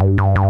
Bye.